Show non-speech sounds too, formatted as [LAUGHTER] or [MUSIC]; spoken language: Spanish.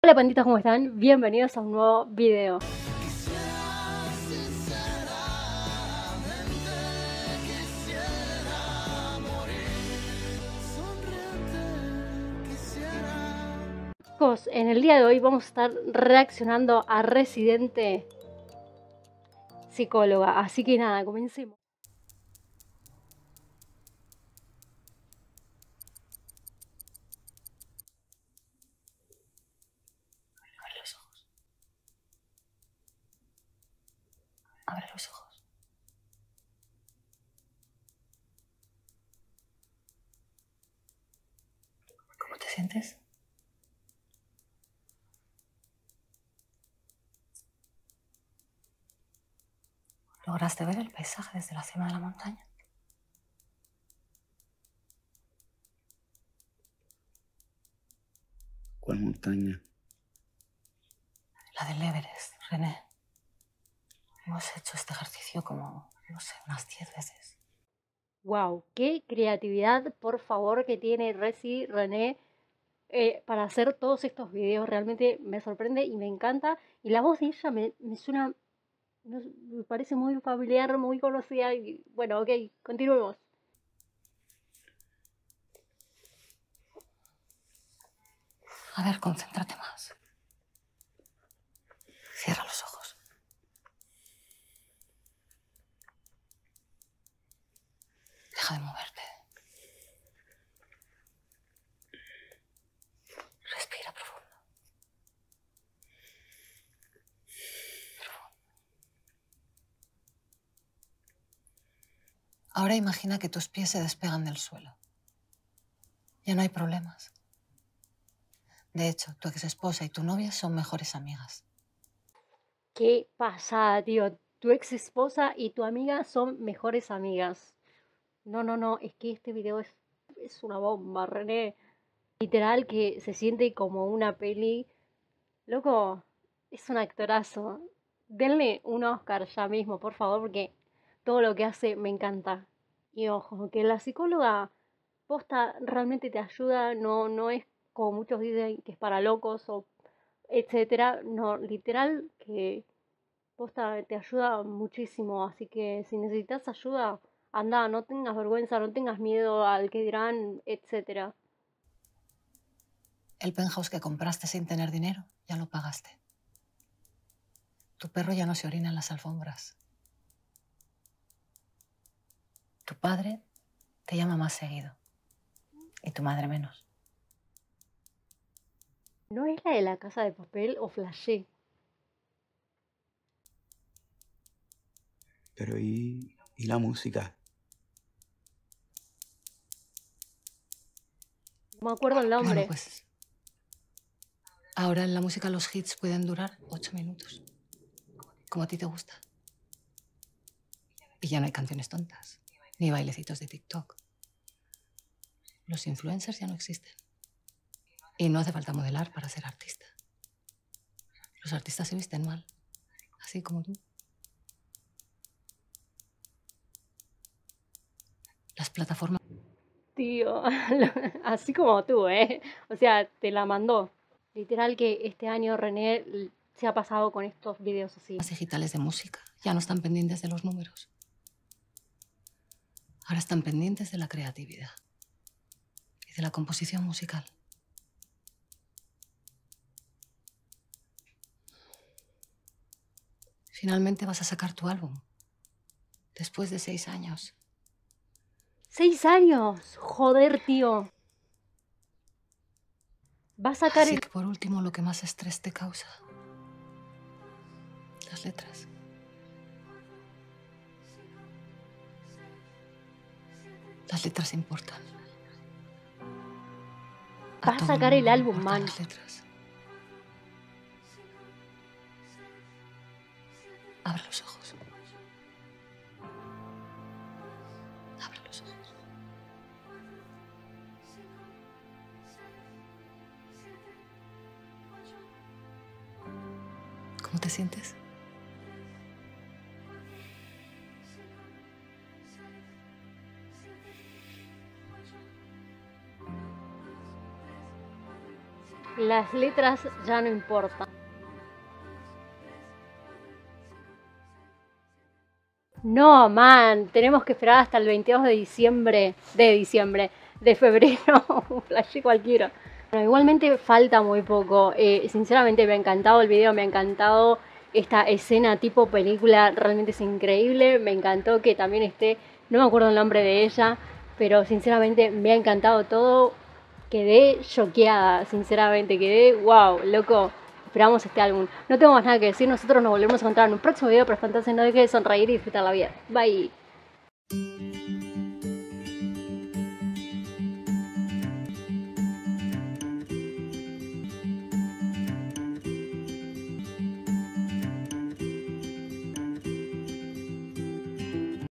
Hola panditas, ¿cómo están? Bienvenidos a un nuevo video. Chicos, en el día de hoy vamos a estar reaccionando a Residente Psicóloga. Así que nada, comencemos. Abre los ojos. ¿Cómo te sientes? ¿Lograste ver el paisaje desde la cima de la montaña? ¿Cuál montaña? La del Everest, René. Hemos hecho este ejercicio como, no sé, unas 10 veces. Wow, qué creatividad, por favor, que tiene Resi René eh, para hacer todos estos videos. Realmente me sorprende y me encanta. Y la voz de ella me, me suena, me parece muy familiar, muy conocida. Y bueno, ok, continuemos. A ver, concéntrate más. Ahora imagina que tus pies se despegan del suelo. Ya no hay problemas. De hecho, tu ex esposa y tu novia son mejores amigas. Qué pasada, tío. Tu ex esposa y tu amiga son mejores amigas. No, no, no, es que este video es, es una bomba, René. Literal que se siente como una peli. Loco, es un actorazo. Denle un Oscar ya mismo, por favor, porque todo lo que hace me encanta. Y ojo, que la psicóloga posta realmente te ayuda, no, no es como muchos dicen que es para locos o etcétera. No, literal que posta te ayuda muchísimo. Así que si necesitas ayuda, anda, no tengas vergüenza, no tengas miedo al que dirán, etcétera. El penthouse que compraste sin tener dinero, ya lo pagaste. Tu perro ya no se orina en las alfombras. Tu padre te llama más seguido. Y tu madre menos. ¿No es la de la casa de papel o flashé? Pero ¿y, y la música? No me acuerdo el nombre. Bueno, pues. Ahora en la música los hits pueden durar ocho minutos. Como a ti te gusta. Y ya no hay canciones tontas. Ni bailecitos de TikTok. Los influencers ya no existen. Y no hace falta modelar para ser artista. Los artistas se visten mal. Así como tú. Las plataformas Tío, [LAUGHS] así como tú, ¿eh? O sea, te la mandó. Literal que este año René se ha pasado con estos videos así. digitales de música ya no están pendientes de los números. Ahora están pendientes de la creatividad y de la composición musical. Finalmente vas a sacar tu álbum. Después de seis años. ¡Seis años! Joder, tío. Va a sacar Así el... que por último, lo que más estrés te causa. Las letras. Las letras importan. A todo sacar el álbum, man. Las letras. Abre los ojos. Abre los ojos. ¿Cómo te sientes? Las letras ya no importan. No, man, tenemos que esperar hasta el 22 de diciembre, de diciembre, de febrero, [LAUGHS] un flash cualquiera. Igualmente falta muy poco. Eh, sinceramente me ha encantado el video, me ha encantado esta escena tipo película, realmente es increíble. Me encantó que también esté, no me acuerdo el nombre de ella, pero sinceramente me ha encantado todo. Quedé choqueada, sinceramente, quedé wow, loco. Esperamos este álbum. No tengo más nada que decir, nosotros nos volvemos a encontrar en un próximo video, pero entonces no deje de sonreír y disfrutar la vida. Bye.